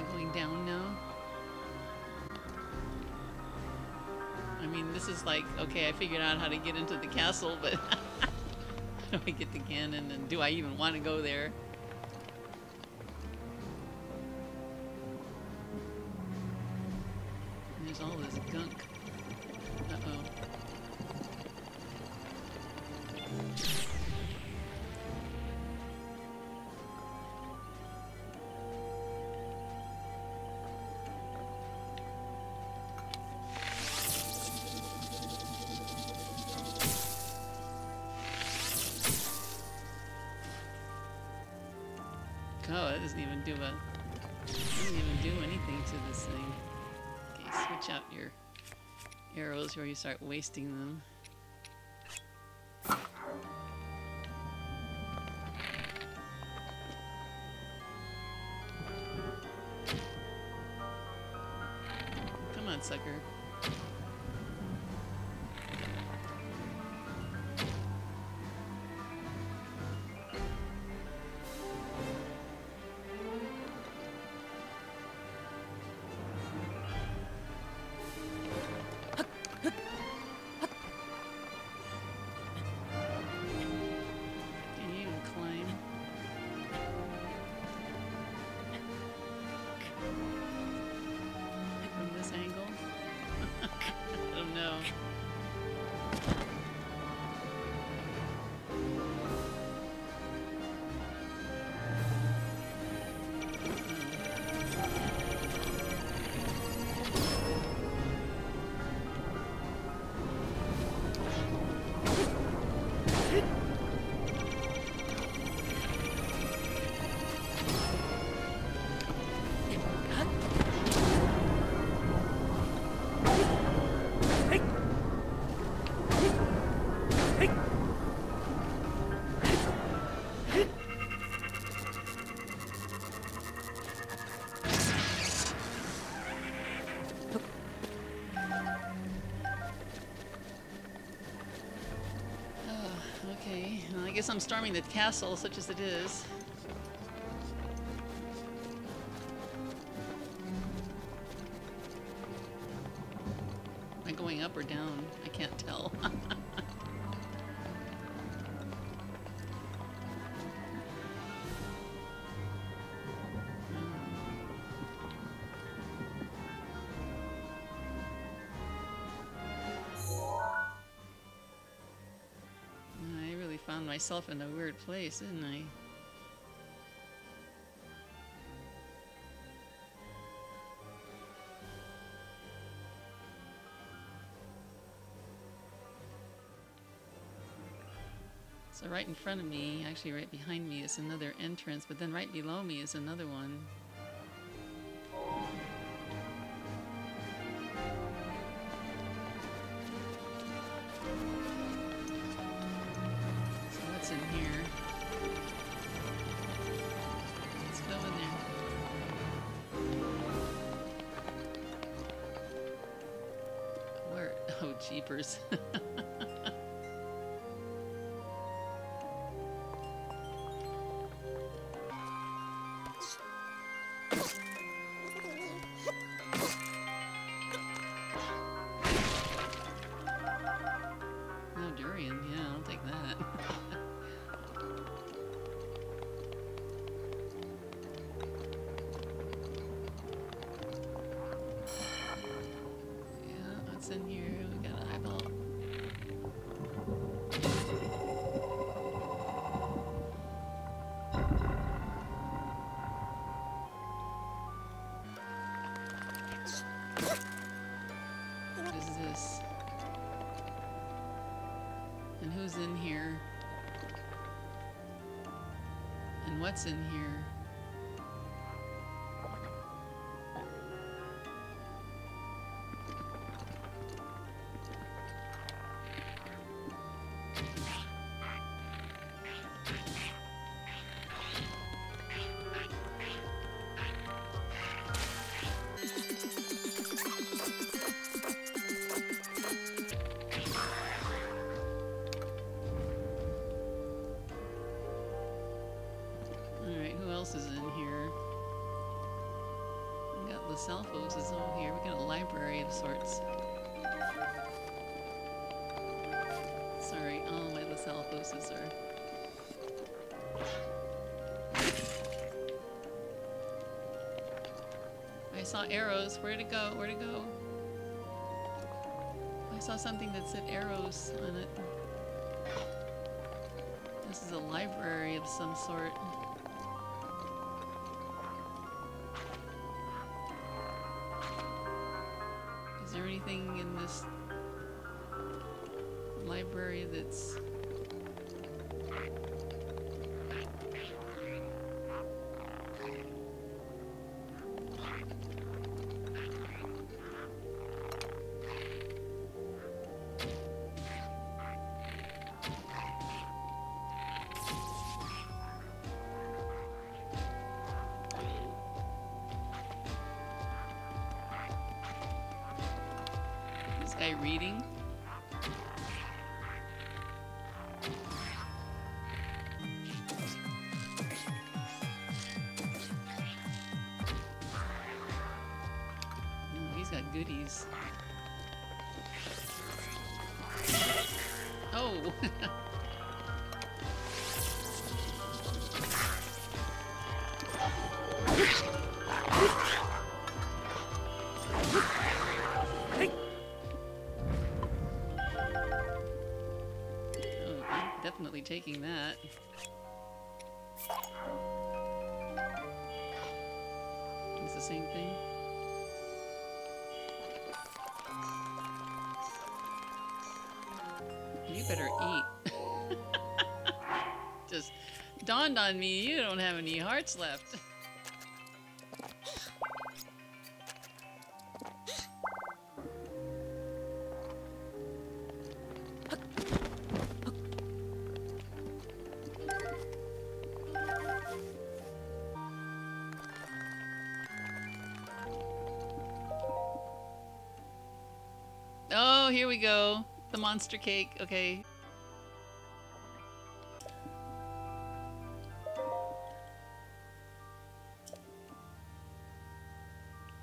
I going down now? I mean, this is like, okay, I figured out how to get into the castle, but how do I get to Ganon, and do I even want to go there? And there's all this gunk. Arrows where you start wasting them. Come on, sucker. Guess I'm storming the castle, such as it is. Myself in a weird place, didn't I? So right in front of me, actually right behind me is another entrance, but then right below me is another one. In here? Is over here. We got a library of sorts. Sorry, all my Lizalfoses are. I saw arrows. Where'd it go? Where'd it go? I saw something that said arrows on it. This is a library of some sort. Goodies. Oh! Definitely taking that. It's the same thing. Better eat. Just dawned on me you don't have any hearts left. Oh, here we go. The monster cake. Okay.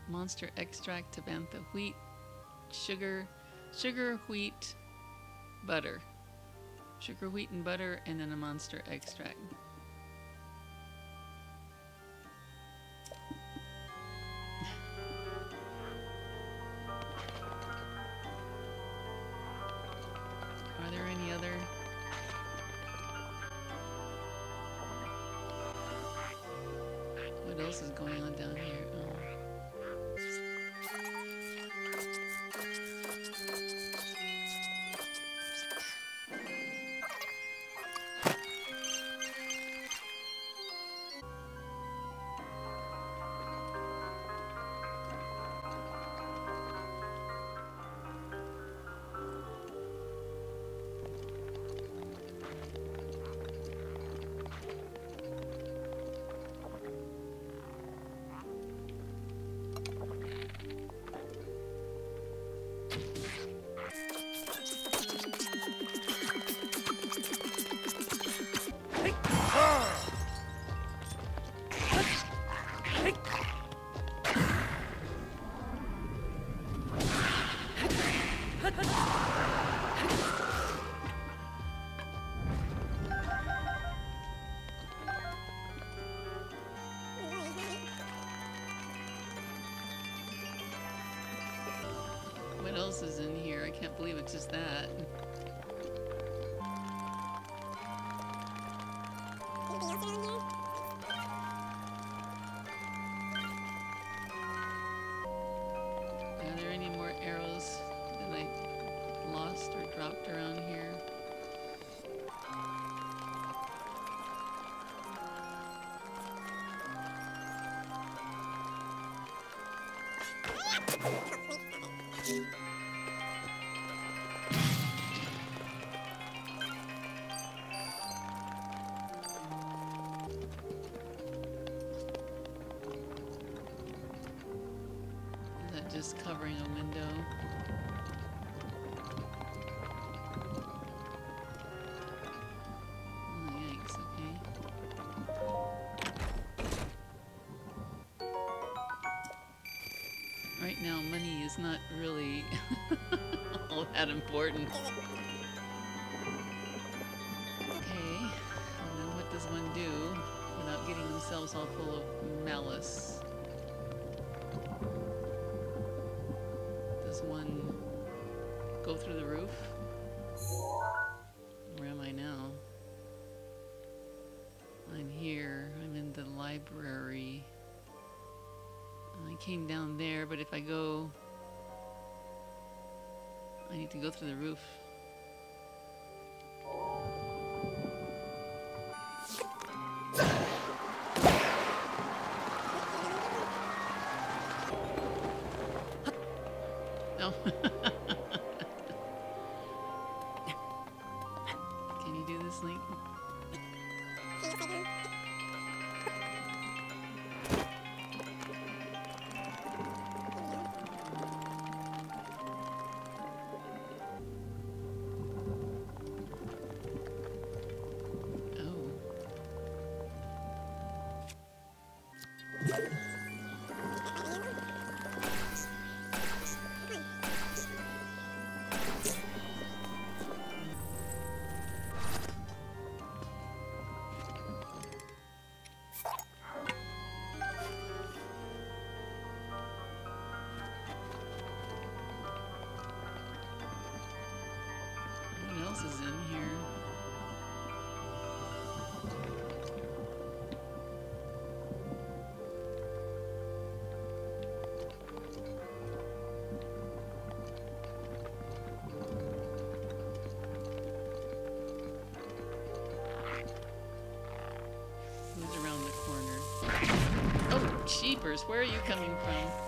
Monster extract, tabantha wheat, sugar, sugar, wheat, butter. Sugar, wheat, and butter, and then a monster extract. Else is in here? I can't believe it's just that. Anything else covering a window? Oh. Right now, money is not really all that important. Okay, now what does one do without getting themselves all full of malice? Does one go through the roof? Where am I now? I'm here. I'm in the library. I came down there, but if I go... I need to go through the roof. Where are you coming from?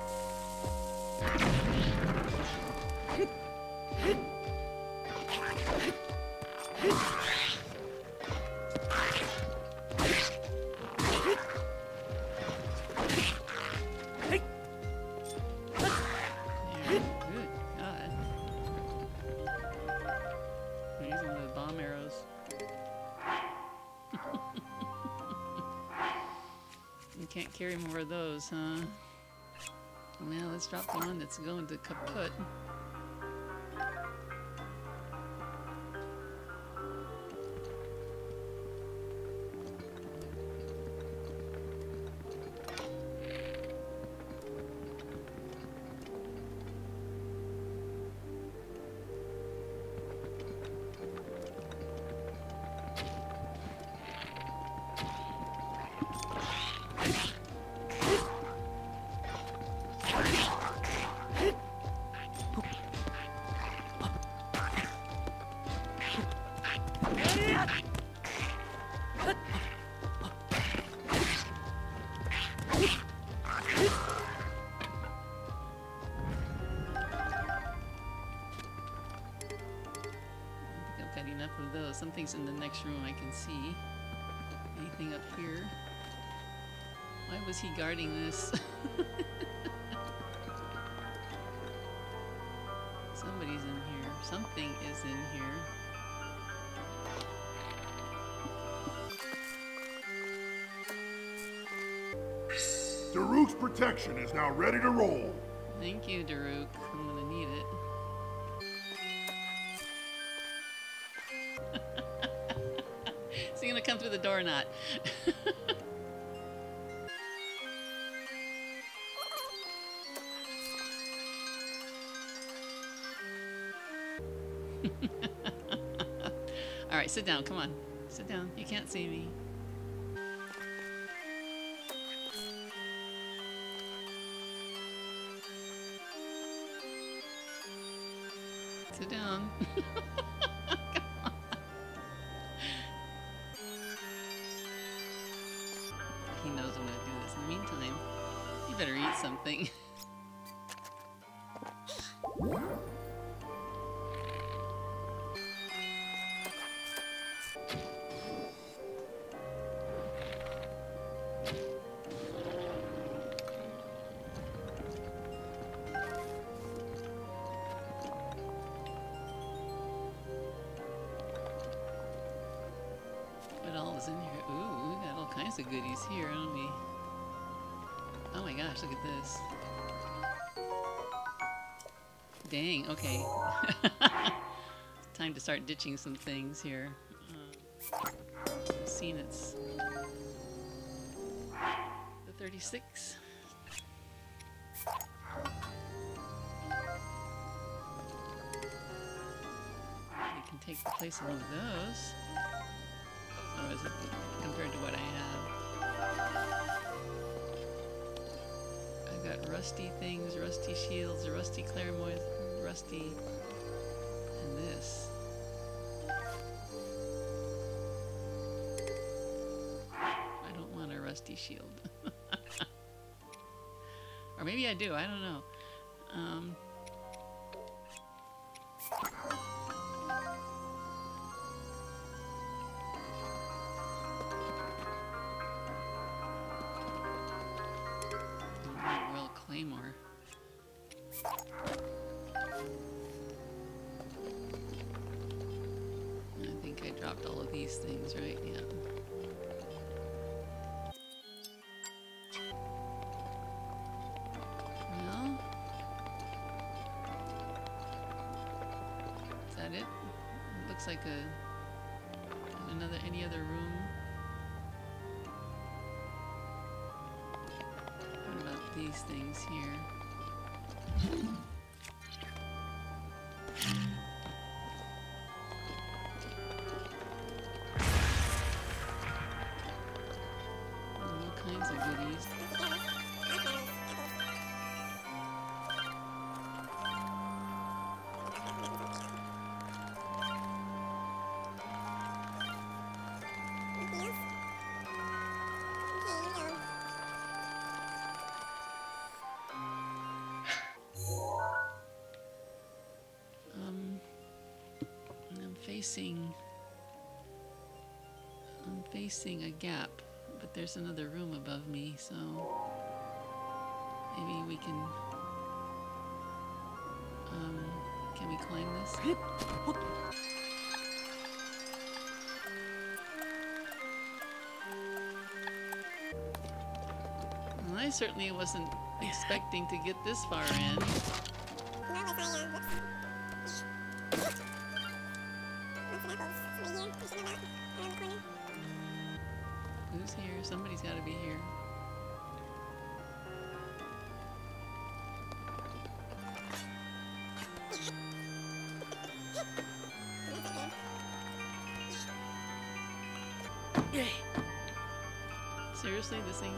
Can't carry more of those, huh? Well, let's drop the one that's going to kaput. Something's in the next room I can see. Anything up here? Why was he guarding this? Somebody's in here. Something is in here. Daruk's protection is now ready to roll. Thank you, Daruk. I'm gonna need it. Or not? All right, sit down. Come on. Sit down. You can't see me. Sit down. knows I'm gonna do this. In the meantime, you better eat something. at this. Dang, okay. Time to start ditching some things here. Uh, I've seen it's the 36. I can take the place of one of those. Or is it got rusty things, rusty shields, rusty clairvoyance, rusty, and this. I don't want a rusty shield. or maybe I do, I don't know. Um, facing. I'm facing a gap, but there's another room above me, so maybe we can. Um, can we climb this? Well, I certainly wasn't expecting to get this far in. Somebody's got to be here. Seriously, this thing.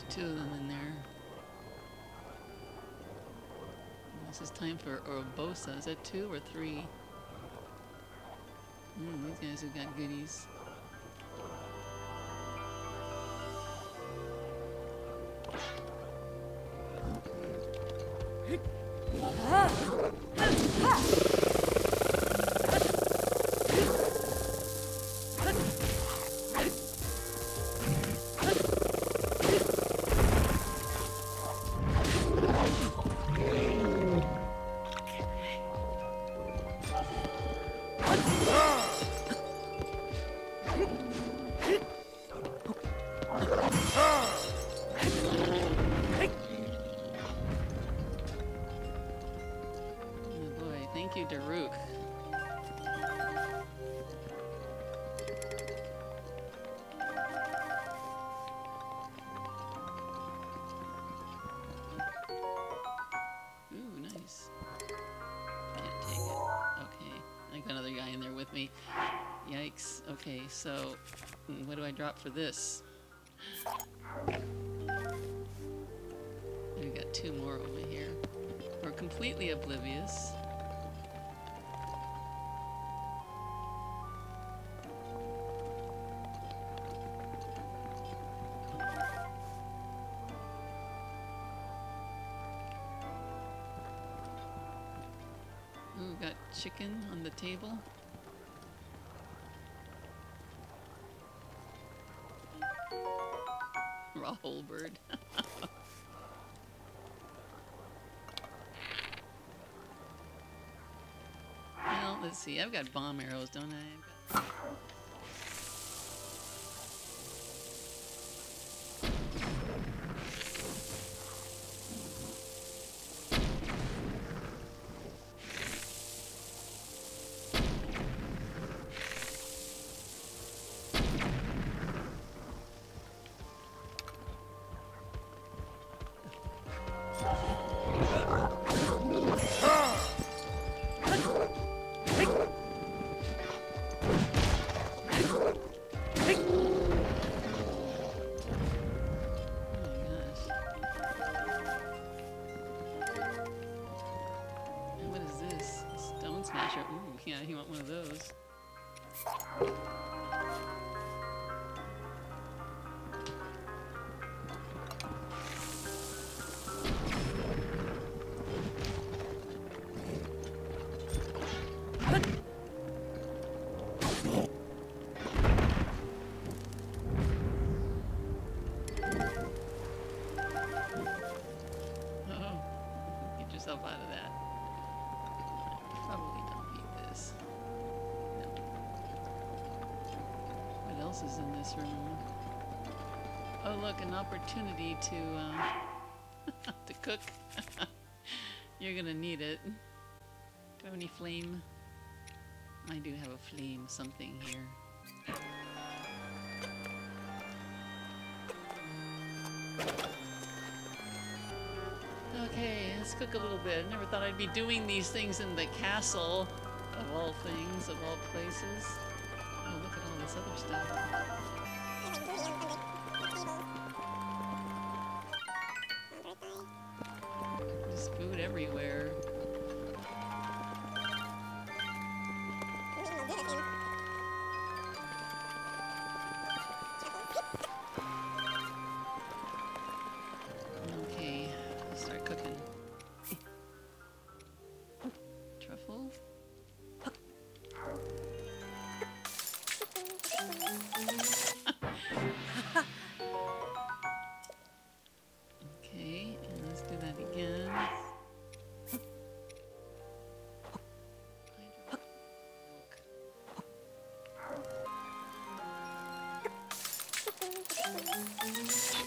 There's two of them in there. This is time for Urbosa. Is that two or three? Mm, these guys have got goodies. So mm, what do I drop for this? We got two more over here. We're completely oblivious. Ooh, got chicken on the table. Raw whole bird. well, let's see. I've got bomb arrows, don't I? This room? Oh, look, an opportunity to uh, to cook. You're gonna need it. Do I have any flame? I do have a flame something here. Okay, let's cook a little bit. I never thought I'd be doing these things in the castle, of all things, of all places. Oh, look at all this other stuff. Everywhere. あ!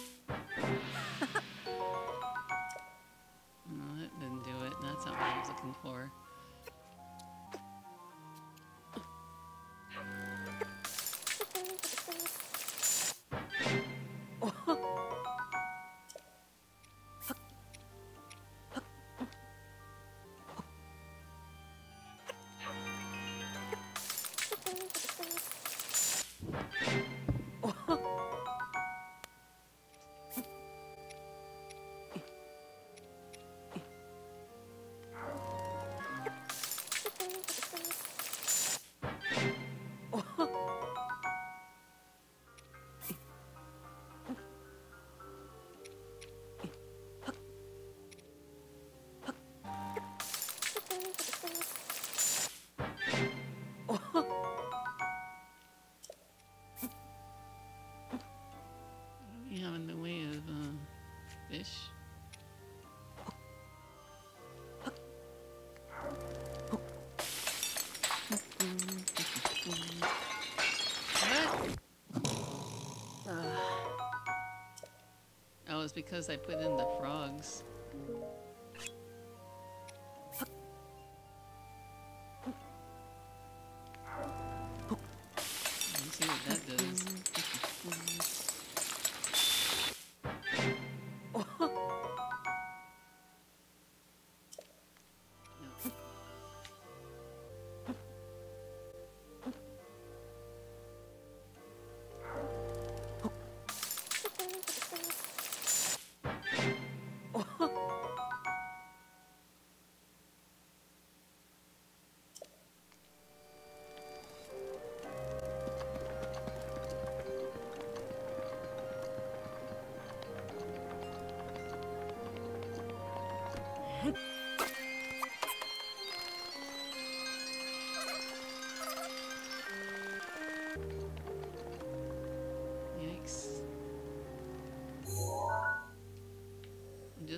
Because I put in the frogs.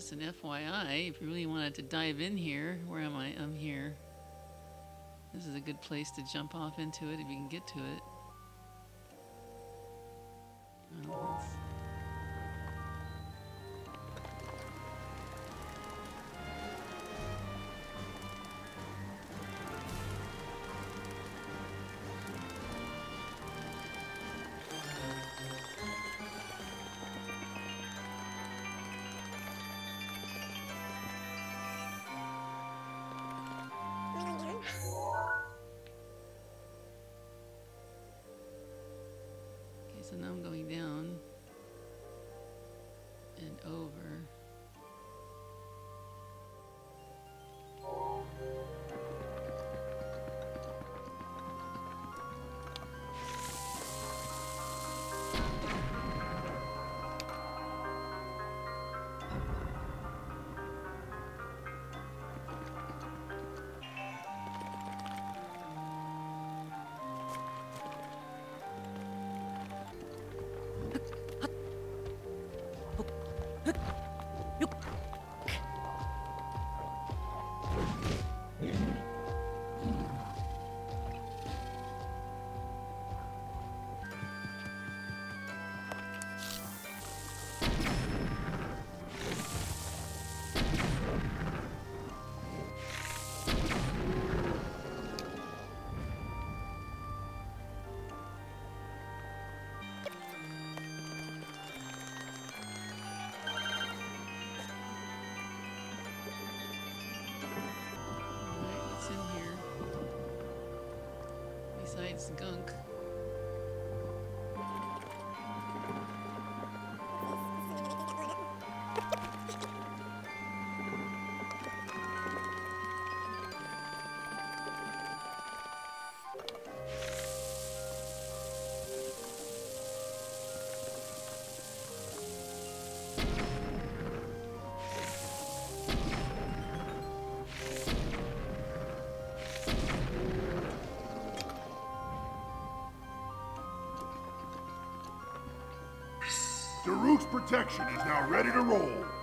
Just an FYI, if you really wanted to dive in here, where am I? I'm here. This is a good place to jump off into it if you can get to it. Oh, well, Besides gunk. Protection is now ready to roll.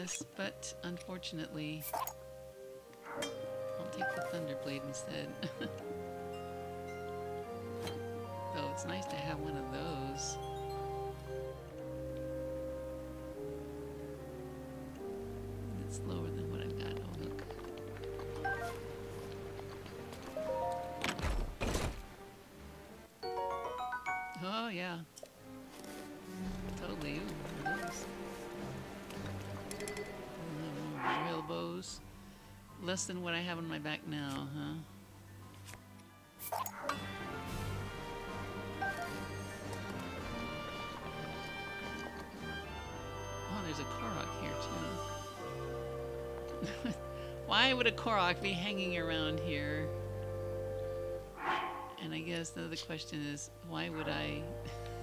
Yes, but unfortunately, I'll take the Thunderblade instead. Though it's nice to have one of those. It's lower than Less than what I have on my back now, huh? Oh, there's a Korok here, too. Why would a Korok be hanging around here? And I guess the other question is, why would I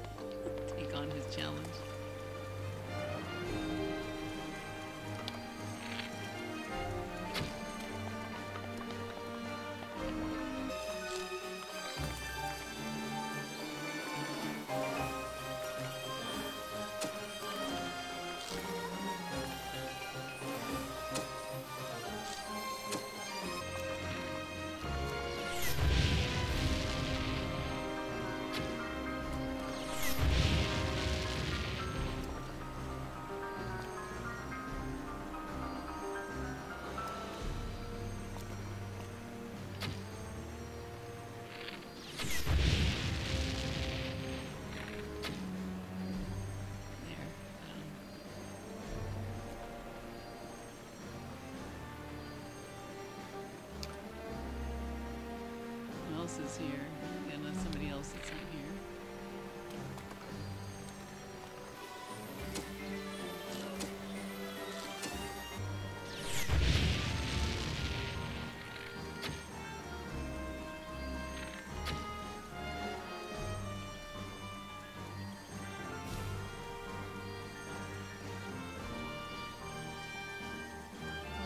take on his challenge? Is here. Uh, somebody else here.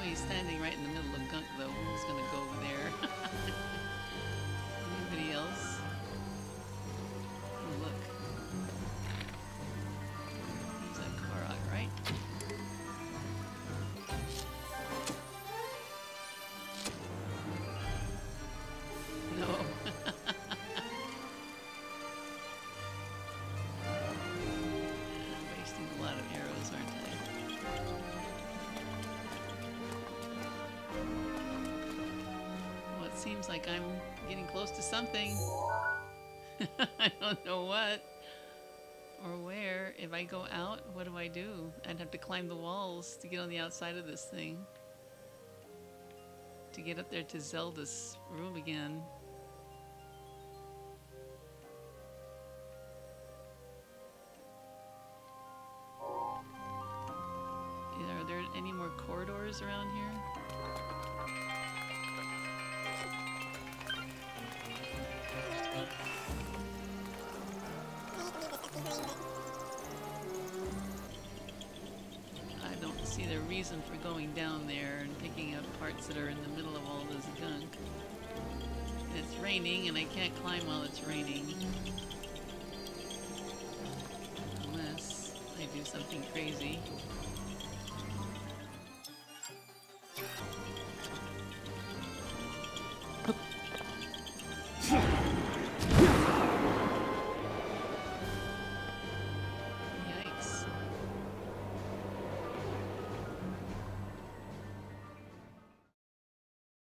He's standing right in the middle of gunk, though. Who's gonna go over there? seems like I'm getting close to something. I don't know what or where. If I go out, what do I do? I'd have to climb the walls to get on the outside of this thing. To get up there to Zelda's room again.